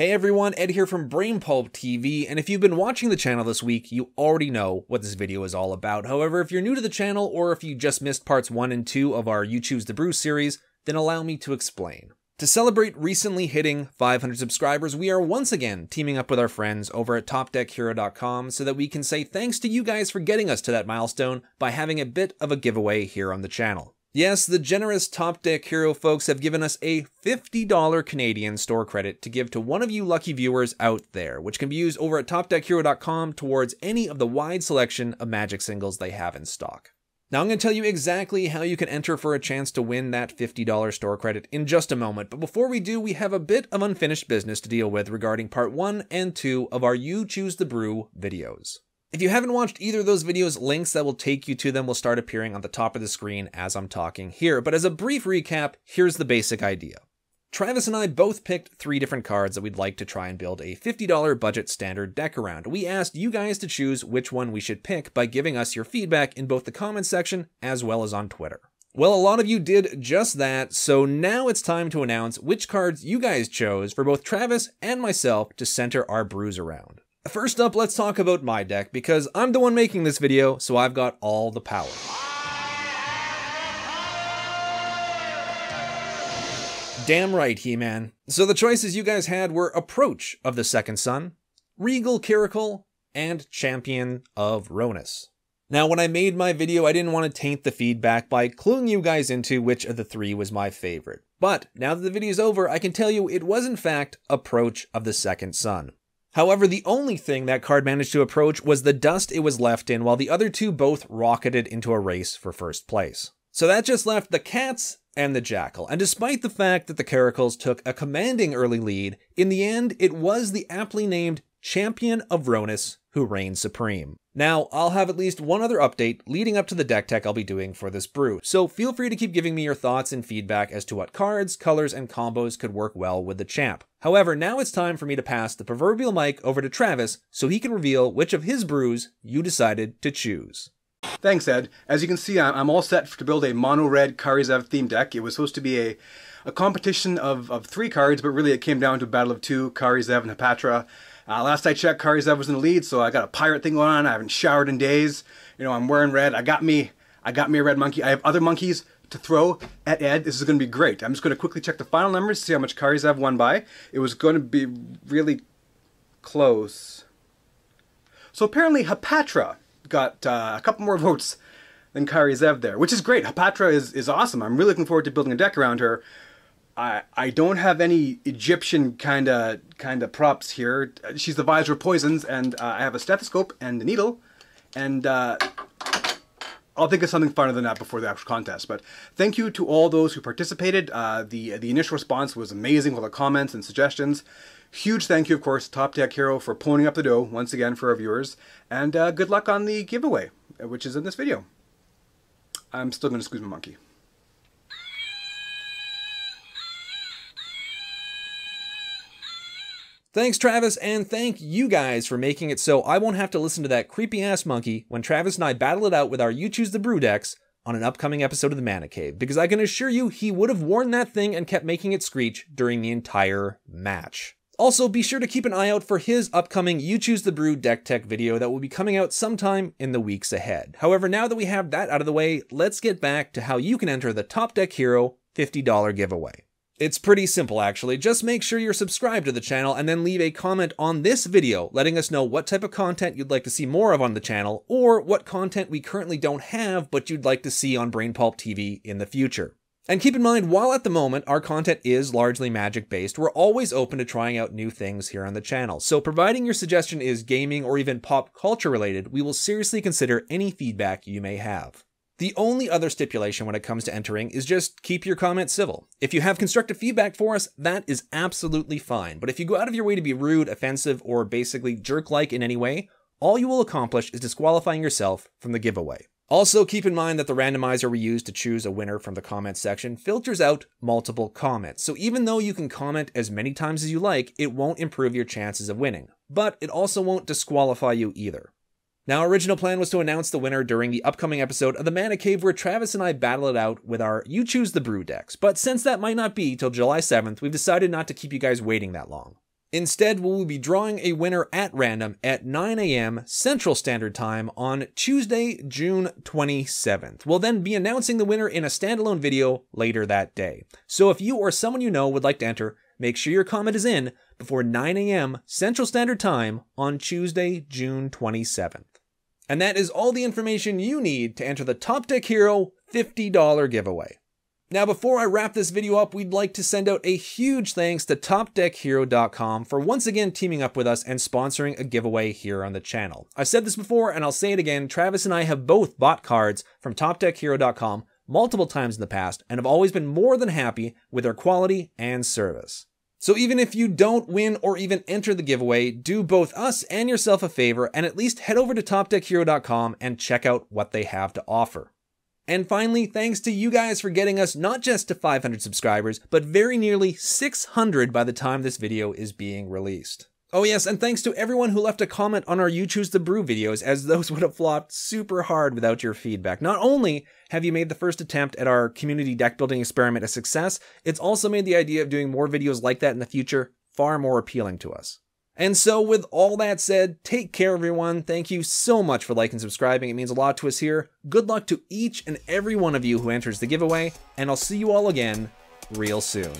Hey everyone, Ed here from Brain Pulp TV, and if you've been watching the channel this week, you already know what this video is all about. However, if you're new to the channel, or if you just missed parts 1 and 2 of our You Choose the Brew series, then allow me to explain. To celebrate recently hitting 500 subscribers, we are once again teaming up with our friends over at TopDeckHero.com so that we can say thanks to you guys for getting us to that milestone by having a bit of a giveaway here on the channel. Yes, the generous Top Deck Hero folks have given us a $50 Canadian store credit to give to one of you lucky viewers out there, which can be used over at TopDeckHero.com towards any of the wide selection of Magic singles they have in stock. Now I'm going to tell you exactly how you can enter for a chance to win that $50 store credit in just a moment, but before we do, we have a bit of unfinished business to deal with regarding part 1 and 2 of our You Choose the Brew videos. If you haven't watched either of those videos, links that will take you to them will start appearing on the top of the screen as I'm talking here. But as a brief recap, here's the basic idea. Travis and I both picked three different cards that we'd like to try and build a $50 budget standard deck around. We asked you guys to choose which one we should pick by giving us your feedback in both the comments section as well as on Twitter. Well, a lot of you did just that, so now it's time to announce which cards you guys chose for both Travis and myself to center our brews around. First up, let's talk about my deck, because I'm the one making this video, so I've got all the power. Damn right, He-Man. So the choices you guys had were Approach of the Second Sun, Regal Caracal, and Champion of Rhonas. Now, when I made my video, I didn't want to taint the feedback by cluing you guys into which of the three was my favorite. But now that the video is over, I can tell you it was in fact Approach of the Second Sun. However, the only thing that card managed to approach was the dust it was left in while the other two both rocketed into a race for first place. So that just left the Cats and the Jackal, and despite the fact that the Caracals took a commanding early lead, in the end it was the aptly named Champion of Rhonas who reigned supreme. Now, I'll have at least one other update leading up to the deck tech I'll be doing for this brew, so feel free to keep giving me your thoughts and feedback as to what cards, colors, and combos could work well with the champ. However, now it's time for me to pass the proverbial mic over to Travis so he can reveal which of his brews you decided to choose. Thanks, Ed. As you can see, I'm all set to build a mono-red Kari Zev theme deck. It was supposed to be a, a competition of, of three cards, but really it came down to a battle of two, Kari Zev and Hapatra. Uh, last I checked, Kari Zev was in the lead, so I got a pirate thing going on. I haven't showered in days. You know, I'm wearing red. I got me, I got me a red monkey. I have other monkeys to throw at Ed. This is going to be great. I'm just going to quickly check the final numbers, to see how much Kari Zev won by. It was going to be really close. So apparently Hapatra got uh, a couple more votes than Kari Zev there, which is great. Hapatra is, is awesome. I'm really looking forward to building a deck around her. I I don't have any Egyptian kind of kind of props here. She's the Vizier of Poisons, and uh, I have a stethoscope and a needle, and uh, I'll think of something funner than that before the actual contest. But thank you to all those who participated. Uh, the the initial response was amazing with the comments and suggestions. Huge thank you, of course, Top Deck Hero for pulling up the dough once again for our viewers, and uh, good luck on the giveaway, which is in this video. I'm still going to squeeze my monkey. Thanks, Travis, and thank you guys for making it so I won't have to listen to that creepy ass monkey when Travis and I battle it out with our You Choose the Brew decks on an upcoming episode of the Mana Cave, because I can assure you he would have worn that thing and kept making it screech during the entire match. Also, be sure to keep an eye out for his upcoming You Choose the Brew deck tech video that will be coming out sometime in the weeks ahead. However, now that we have that out of the way, let's get back to how you can enter the Top Deck Hero $50 giveaway. It's pretty simple actually, just make sure you're subscribed to the channel and then leave a comment on this video letting us know what type of content you'd like to see more of on the channel, or what content we currently don't have but you'd like to see on Brain Pulp TV in the future. And keep in mind, while at the moment our content is largely magic based, we're always open to trying out new things here on the channel. So providing your suggestion is gaming or even pop culture related, we will seriously consider any feedback you may have. The only other stipulation when it comes to entering is just keep your comments civil. If you have constructive feedback for us, that is absolutely fine. But if you go out of your way to be rude, offensive, or basically jerk-like in any way, all you will accomplish is disqualifying yourself from the giveaway. Also, keep in mind that the randomizer we use to choose a winner from the comments section filters out multiple comments. So even though you can comment as many times as you like, it won't improve your chances of winning. But it also won't disqualify you either. Now, our original plan was to announce the winner during the upcoming episode of the Mana Cave where Travis and I battle it out with our You Choose the Brew decks, but since that might not be till July 7th, we've decided not to keep you guys waiting that long. Instead, we will be drawing a winner at random at 9 a.m. Central Standard Time on Tuesday, June 27th. We'll then be announcing the winner in a standalone video later that day. So if you or someone you know would like to enter, make sure your comment is in before 9 a.m. Central Standard Time on Tuesday, June 27th. And that is all the information you need to enter the Top Deck Hero $50 giveaway. Now, before I wrap this video up, we'd like to send out a huge thanks to TopDeckHero.com for once again teaming up with us and sponsoring a giveaway here on the channel. I've said this before and I'll say it again, Travis and I have both bought cards from TopDeckHero.com multiple times in the past and have always been more than happy with their quality and service. So even if you don't win or even enter the giveaway, do both us and yourself a favor and at least head over to TopDeckHero.com and check out what they have to offer. And finally, thanks to you guys for getting us not just to 500 subscribers, but very nearly 600 by the time this video is being released. Oh yes, and thanks to everyone who left a comment on our You Choose the Brew videos, as those would have flopped super hard without your feedback. Not only have you made the first attempt at our community deck building experiment a success, it's also made the idea of doing more videos like that in the future far more appealing to us. And so, with all that said, take care, everyone. Thank you so much for liking and subscribing. It means a lot to us here. Good luck to each and every one of you who enters the giveaway, and I'll see you all again real soon.